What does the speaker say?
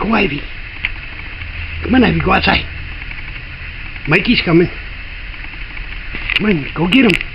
Go, Ivy. Come on, Ivy, go outside. Mikey's coming. Come on, go get him.